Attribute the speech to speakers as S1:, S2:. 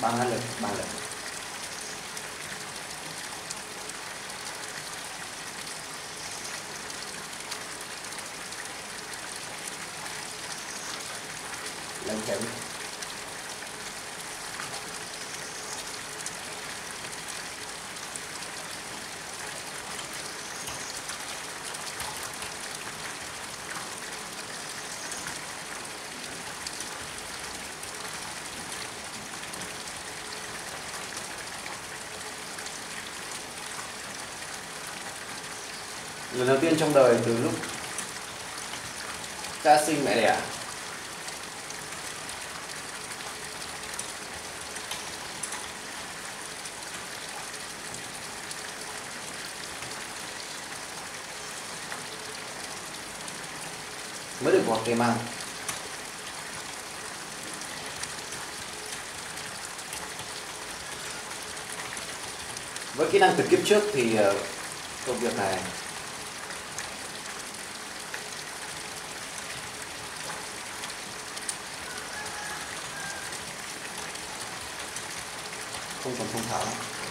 S1: ba hai lần ba lần lần chậm lần đầu tiên trong đời từ lúc cha sinh mẹ đẻ. Mới được vào cây mang. Với kỹ năng từ kiếp trước thì ờ, công việc này 共同，共同。